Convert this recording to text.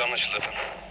yanlış anlaşıldı efendim.